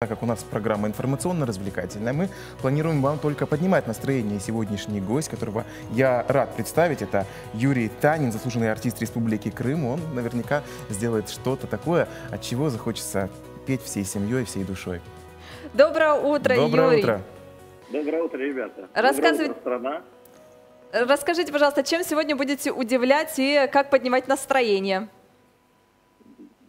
Так как у нас программа информационно-развлекательная, мы планируем вам только поднимать настроение. Сегодняшний гость, которого я рад представить, это Юрий Танин, заслуженный артист Республики Крым. Он наверняка сделает что-то такое, от чего захочется петь всей семьей, всей душой. Доброе утро, Доброе Юрий. утро. Доброе утро, ребята. Рассказывай- Доброе утро, страна. Расскажите, пожалуйста, чем сегодня будете удивлять и как поднимать настроение?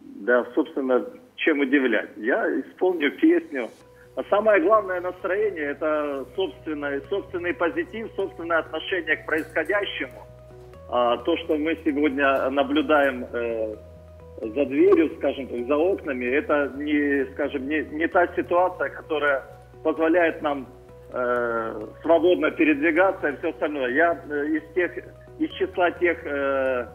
Да, собственно, чем удивлять. Я исполню песню. А самое главное настроение – это собственный, собственный позитив, собственное отношение к происходящему. А, то, что мы сегодня наблюдаем э, за дверью, скажем так, за окнами, это не, скажем, не, не та ситуация, которая позволяет нам э, свободно передвигаться и все остальное. Я э, из тех, из числа тех э,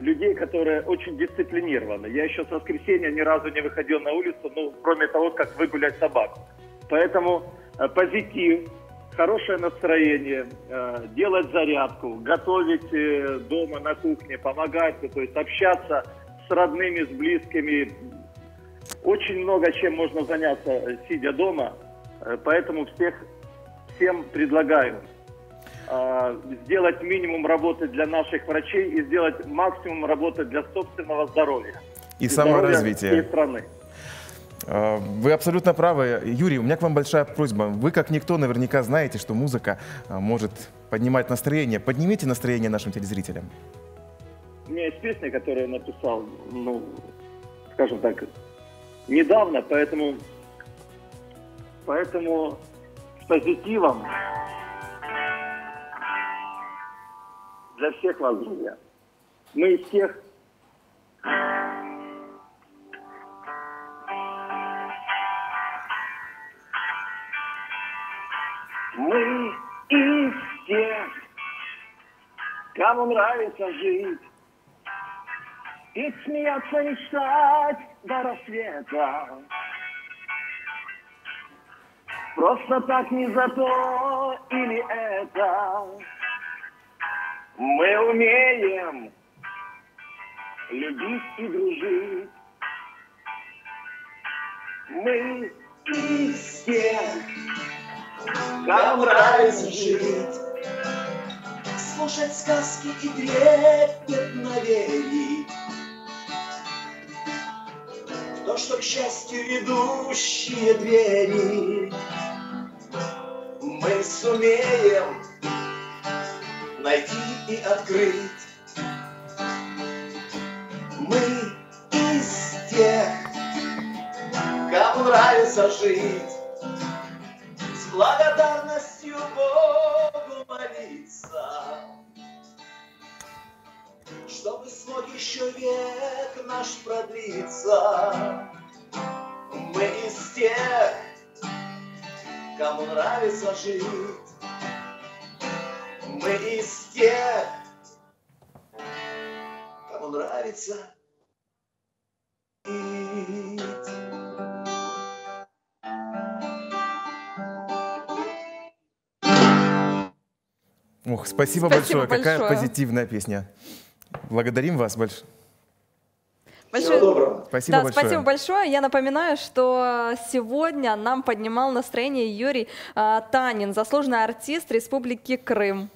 людей, которые очень дисциплинированы. Я еще с воскресенья ни разу не выходил на улицу, ну, кроме того, как выгулять собаку. Поэтому э, позитив, хорошее настроение, э, делать зарядку, готовить э, дома на кухне, помогать, то есть общаться с родными, с близкими. Очень много чем можно заняться, сидя дома. Поэтому всех, всем предлагаю сделать минимум работы для наших врачей и сделать максимум работы для собственного здоровья. И здоровья саморазвития. всей страны. А, Вы абсолютно правы. Юрий, у меня к вам большая просьба. Вы, как никто, наверняка знаете, что музыка а, может поднимать настроение. Поднимите настроение нашим телезрителям. У меня есть песня, которую я написал, ну, скажем так, недавно, поэтому, поэтому с позитивом для всех вас, друзья. Мы из тех, мы из тех, кому нравится жить. И смеяться, мечтать до рассвета. Просто так не за то или это. Мы умеем любить и дружить. Мы из тех, кому нравится жить. слушать сказки и трепетно верить в то, что к счастью ведущие двери мы сумеем найти и открыть. Мы из тех, кому нравится жить, с благодарностью Богу молиться, чтобы смог еще век наш продлиться. Мы из тех, кому нравится жить. Мы из тех, кому нравится жить. Ох, спасибо, Спасибо большое. Какая большое. позитивная песня. Благодарим вас большое. Всего доброго. Спасибо да, большое. спасибо большое. Я напоминаю, что сегодня нам поднимал настроение Юрий а, Танин, заслуженный артист Республики Крым.